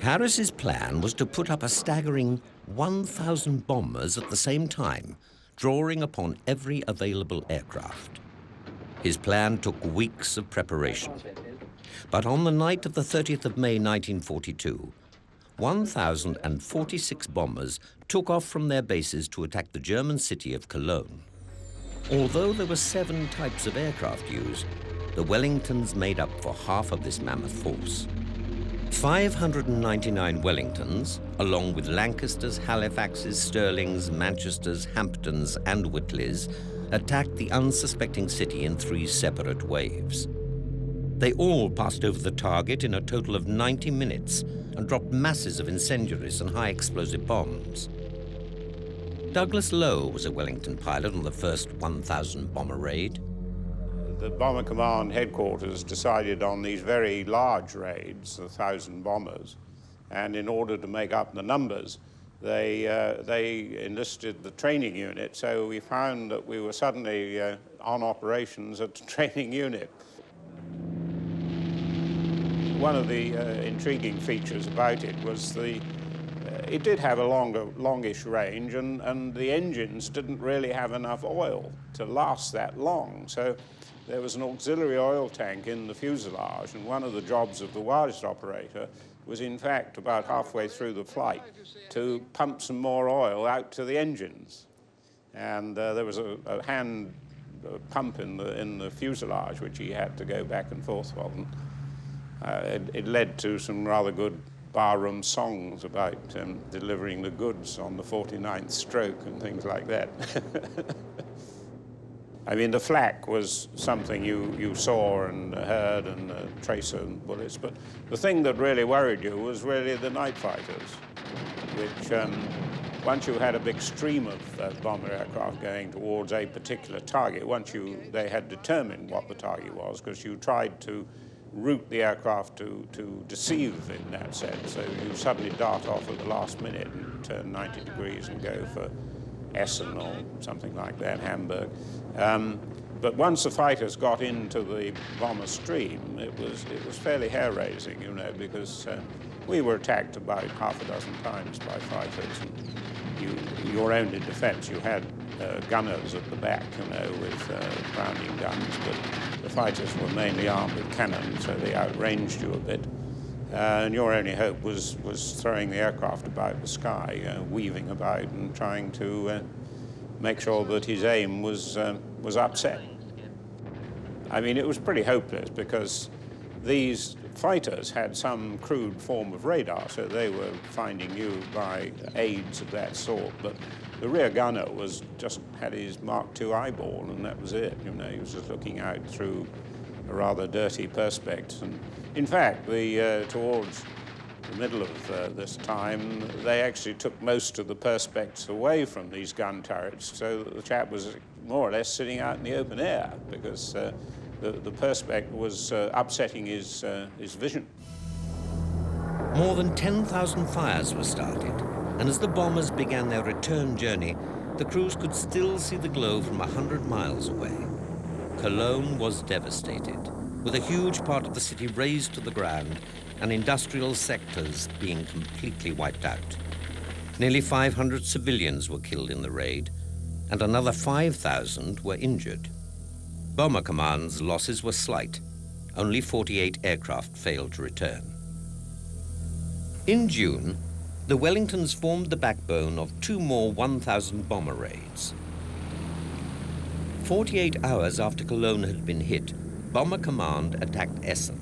Harris's plan was to put up a staggering 1,000 bombers at the same time, drawing upon every available aircraft. His plan took weeks of preparation. But on the night of the 30th of May 1942, 1,046 bombers took off from their bases to attack the German city of Cologne. Although there were seven types of aircraft used, the Wellingtons made up for half of this mammoth force. 599 Wellingtons, along with Lancasters, Halifaxes, Stirlings, Manchesters, Hampdens, and Whitleys, attacked the unsuspecting city in three separate waves. They all passed over the target in a total of 90 minutes and dropped masses of incendiaries and high explosive bombs. Douglas Lowe was a Wellington pilot on the first 1,000 bomber raid. The Bomber Command headquarters decided on these very large raids, the 1,000 bombers, and in order to make up the numbers, they, uh, they enlisted the training unit, so we found that we were suddenly uh, on operations at the training unit. One of the uh, intriguing features about it was the uh, it did have a longer, longish range, and, and the engines didn't really have enough oil to last that long. So there was an auxiliary oil tank in the fuselage, and one of the jobs of the wireless operator was, in fact, about halfway through the flight to pump some more oil out to the engines. And uh, there was a, a hand uh, pump in the, in the fuselage, which he had to go back and forth on. Uh, it, it, led to some rather good barroom songs about um, delivering the goods on the 49th stroke and things like that. I mean, the flak was something you, you saw and heard and uh, tracer and bullets, but the thing that really worried you was really the night fighters, which um, once you had a big stream of uh, bomber aircraft going towards a particular target, once you they had determined what the target was, because you tried to route the aircraft to, to deceive in that sense. So you suddenly dart off at the last minute and turn 90 degrees and go for Essen or something like that, Hamburg. Um, but once the fighters got into the bomber stream, it was, it was fairly hair-raising, you know, because uh, we were attacked about half a dozen times by fighters. And you, your only defense, you had uh, gunners at the back, you know, with uh, Browning guns, but the fighters were mainly armed with cannons, so they outranged you a bit. Uh, and your only hope was, was throwing the aircraft about the sky, uh, weaving about and trying to uh, make sure that his aim was, um, was upset. I mean, it was pretty hopeless because these fighters had some crude form of radar, so they were finding you by aids of that sort. But the rear gunner was just had his Mark II eyeball, and that was it. You know, he was just looking out through a rather dirty perspex. And in fact, the uh, towards the middle of uh, this time, they actually took most of the perspex away from these gun turrets, so the chap was more or less sitting out in the open air because uh, the, the perspex was uh, upsetting his, uh, his vision. More than 10,000 fires were started, and as the bombers began their return journey, the crews could still see the glow from 100 miles away. Cologne was devastated, with a huge part of the city razed to the ground and industrial sectors being completely wiped out. Nearly 500 civilians were killed in the raid, and another 5,000 were injured. Bomber Command's losses were slight. Only 48 aircraft failed to return. In June, the Wellingtons formed the backbone of two more 1,000 bomber raids. 48 hours after Cologne had been hit, Bomber Command attacked Essen.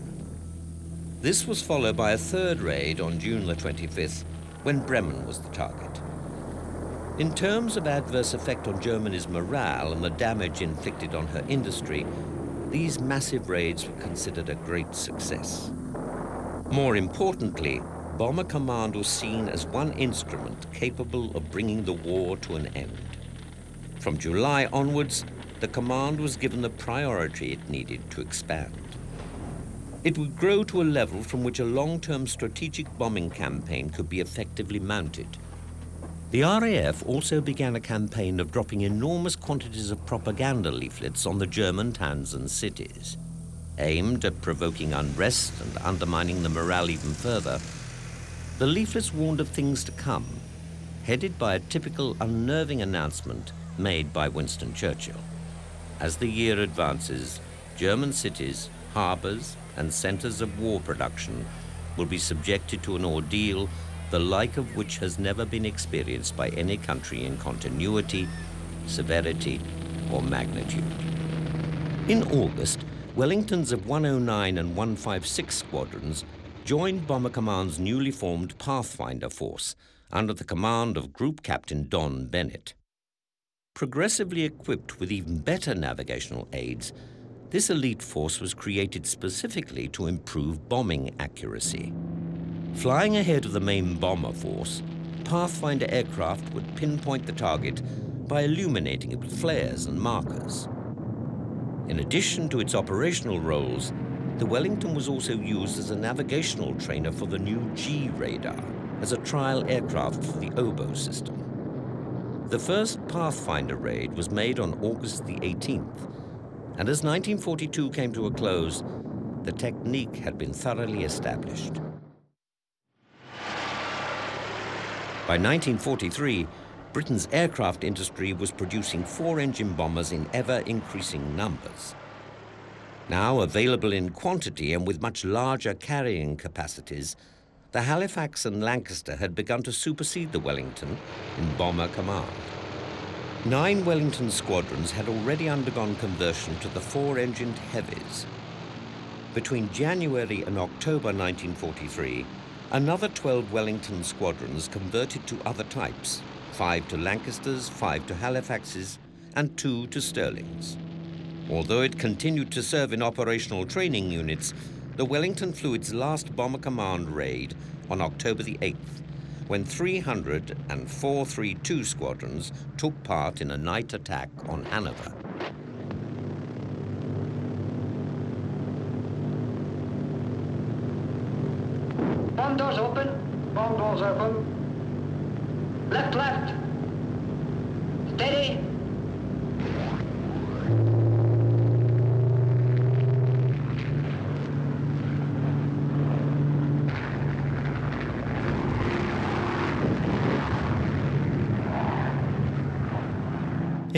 This was followed by a third raid on June the 25th, when Bremen was the target. In terms of adverse effect on Germany's morale and the damage inflicted on her industry, these massive raids were considered a great success. More importantly, Bomber Command was seen as one instrument capable of bringing the war to an end. From July onwards, the command was given the priority it needed to expand. It would grow to a level from which a long-term strategic bombing campaign could be effectively mounted. The RAF also began a campaign of dropping enormous quantities of propaganda leaflets on the German towns and cities. Aimed at provoking unrest and undermining the morale even further, the leaflets warned of things to come, headed by a typical unnerving announcement made by Winston Churchill. As the year advances, German cities, harbours, and centres of war production will be subjected to an ordeal the like of which has never been experienced by any country in continuity, severity, or magnitude. In August, Wellingtons of 109 and 156 squadrons joined Bomber Command's newly formed Pathfinder Force under the command of Group Captain Don Bennett. Progressively equipped with even better navigational aids, this elite force was created specifically to improve bombing accuracy. Flying ahead of the main bomber force, Pathfinder aircraft would pinpoint the target by illuminating it with flares and markers. In addition to its operational roles, the Wellington was also used as a navigational trainer for the new Gee radar as a trial aircraft for the oboe system. The first Pathfinder raid was made on August the 18th, and as 1942 came to a close, the technique had been thoroughly established. By 1943, Britain's aircraft industry was producing four-engine bombers in ever-increasing numbers. Now available in quantity and with much larger carrying capacities, the Halifax and Lancaster had begun to supersede the Wellington in bomber command. Nine Wellington squadrons had already undergone conversion to the four-engined heavies. Between January and October 1943, Another 12 Wellington squadrons converted to other types, five to Lancasters, five to Halifaxes, and two to Stirlings. Although it continued to serve in operational training units, the Wellington flew its last Bomber Command raid on October the 8th, when 300 and 432 squadrons took part in a night attack on Hanover. Bomb doors open. Bomb doors open. Left, left. Steady.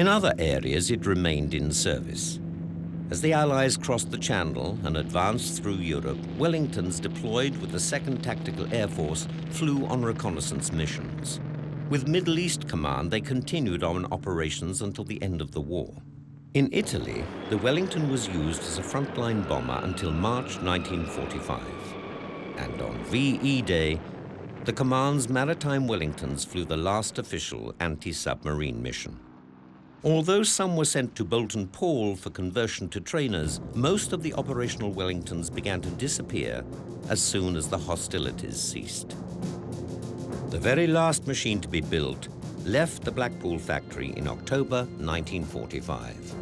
In other areas, it remained in service. As the Allies crossed the Channel and advanced through Europe, Wellingtons deployed with the 2nd Tactical Air Force flew on reconnaissance missions. With Middle East Command, they continued on operations until the end of the war. In Italy, the Wellington was used as a frontline bomber until March 1945. And on VE Day, the command's maritime Wellingtons flew the last official anti-submarine mission. Although some were sent to Boulton Paul for conversion to trainers, most of the operational Wellingtons began to disappear as soon as the hostilities ceased. The very last machine to be built left the Blackpool factory in October 1945.